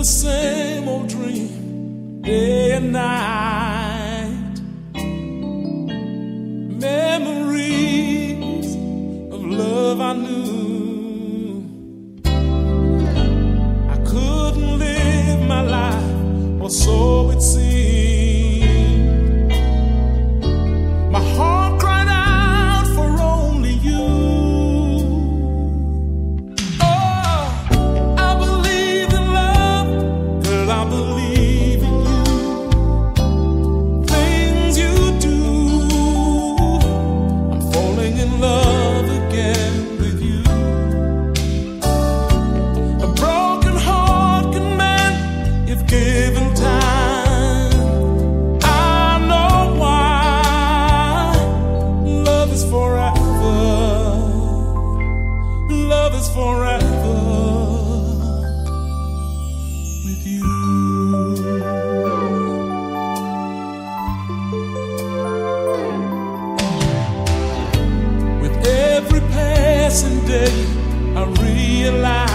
the same old dream day and night. Memories of love I knew. I realize